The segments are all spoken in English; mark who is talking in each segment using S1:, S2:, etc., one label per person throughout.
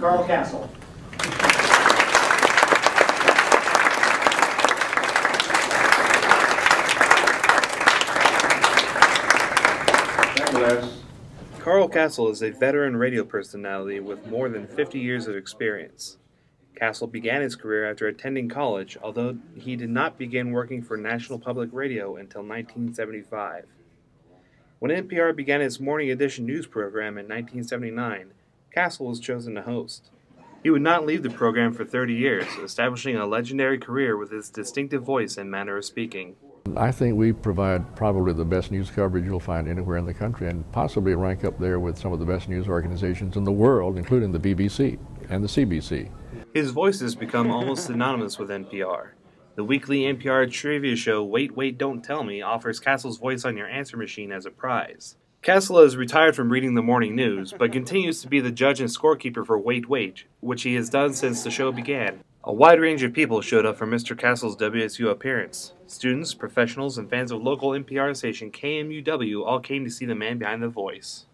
S1: Carl Kasell.
S2: Carl Kasell is a veteran radio personality with more than 50 years of experience. Kasell began his career after attending college, although he did not begin working for National Public Radio until 1975. When NPR began its morning edition news program in 1979, Kasell was chosen to host. He would not leave the program for 30 years, establishing a legendary career with his distinctive voice and manner of speaking.
S3: I think we provide probably the best news coverage you'll find anywhere in the country and possibly rank up there with some of the best news organizations in the world, including the BBC and the CBC.
S2: His voice has become almost synonymous with NPR. The weekly NPR trivia show Wait, Wait, Don't Tell Me offers Kasell's voice on your answer machine as a prize. Kasell has retired from reading the morning news, but continues to be the judge and scorekeeper for Wait, Wait, which he has done since the show began. A wide range of people showed up for Mr. Kasell's WSU appearance. Students, professionals, and fans of local NPR station KMUW all came to see the man behind the voice.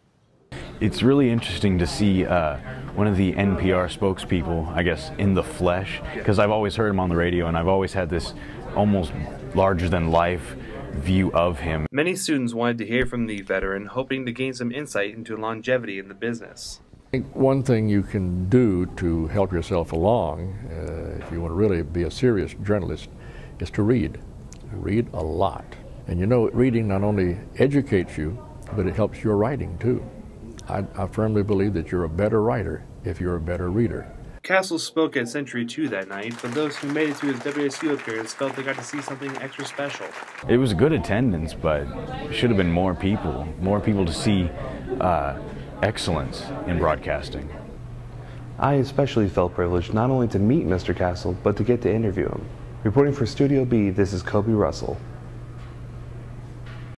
S4: It's really interesting to see uh, one of the NPR spokespeople, I guess, in the flesh, because I've always heard him on the radio and I've always had this almost larger than life view of him.
S2: Many students wanted to hear from the veteran, hoping to gain some insight into longevity in the business.
S3: I think one thing you can do to help yourself along, uh, if you want to really be a serious journalist, is to read. Read a lot. And you know, reading not only educates you, but it helps your writing too. I, I firmly believe that you're a better writer if you're a better reader.
S2: Kasell spoke at Century 2 that night, but those who made it to his WSU appearance felt they got to see something extra special.
S4: It was good attendance, but should have been more people, more people to see uh, excellence in broadcasting.
S5: I especially felt privileged not only to meet Mr. Kasell, but to get to interview him. Reporting for Studio B, this is Koby Russell.